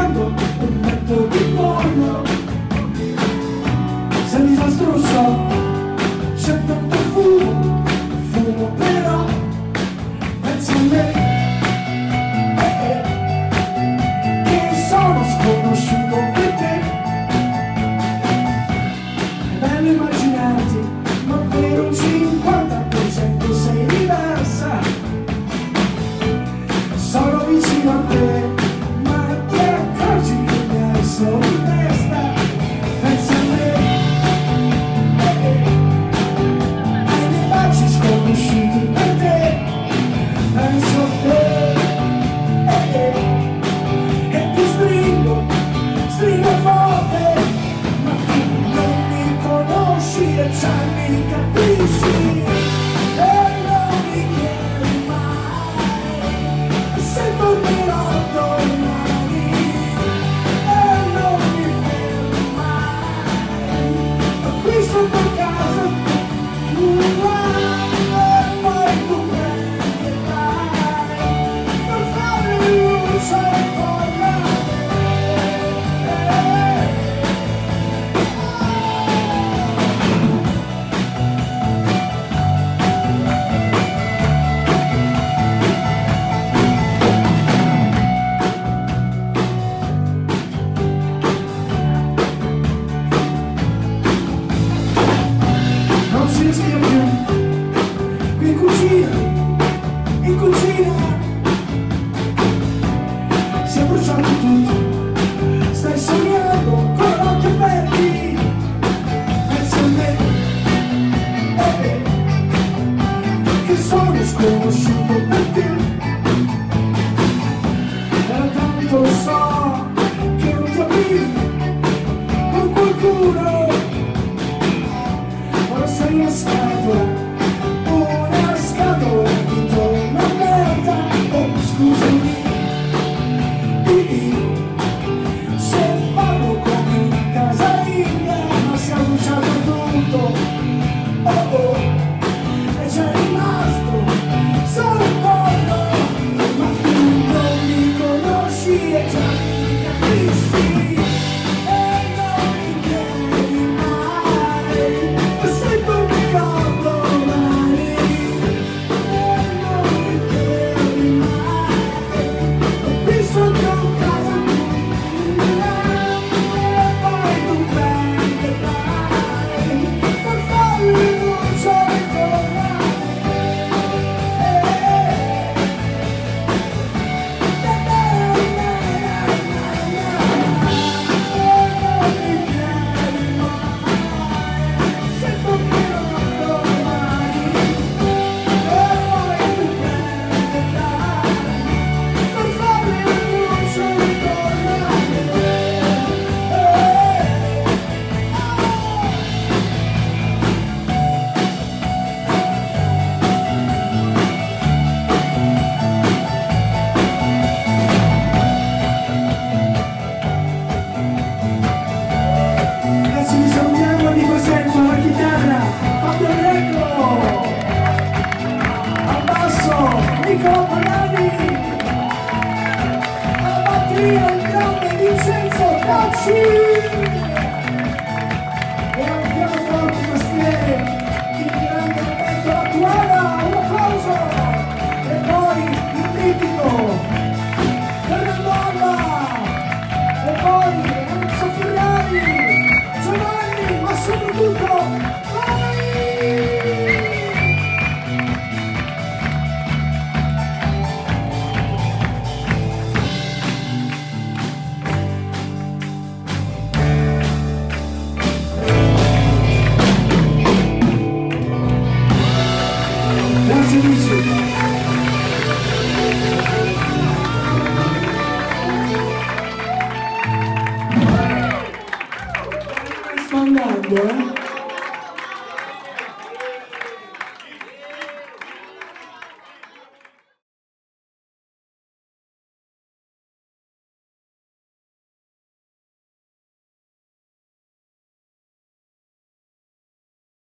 sfondo un letto di porno. Sei disastroso c'è tanto fumo fumo però pensa a me. Eh, eh, che sono sconosciuto per te. L'anima time yes. Grazie! E un piano forte, Mastiere, il grande Gözünü seveyim. Osmanlı abi.